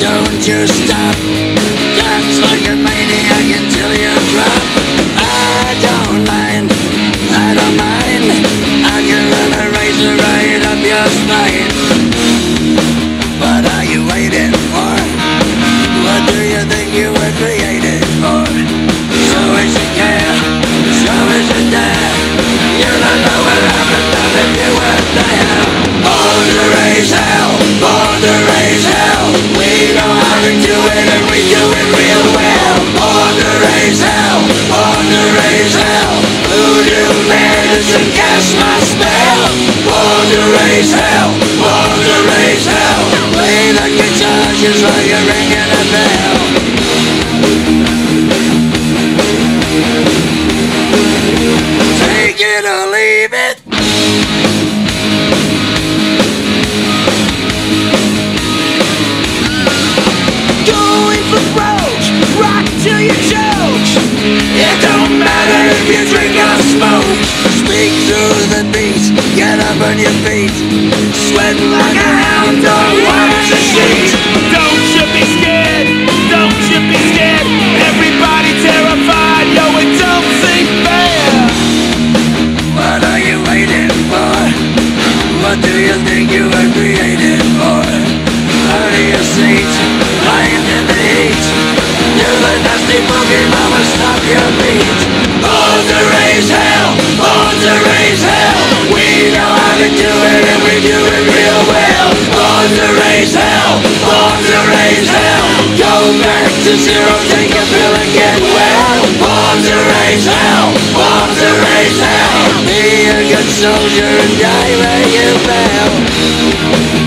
Don't you stop. It and real well. Hell, hell. Voodoo cast my smoke. Speak through the beat, get up on your feet. Sweating like a hound dog, watch the sheet. Don't you be scared, don't you be scared. Everybody terrified, yo, it don't seem fair. What are you waiting for? What do you think you were created for? Out of your seat, lying in the heat. You're the nasty Pokemon stop your beat. To raise hell. Go back to zero, take a pill and get well. Born to raise hell, born to raise hell. Be a good soldier and die where you fell.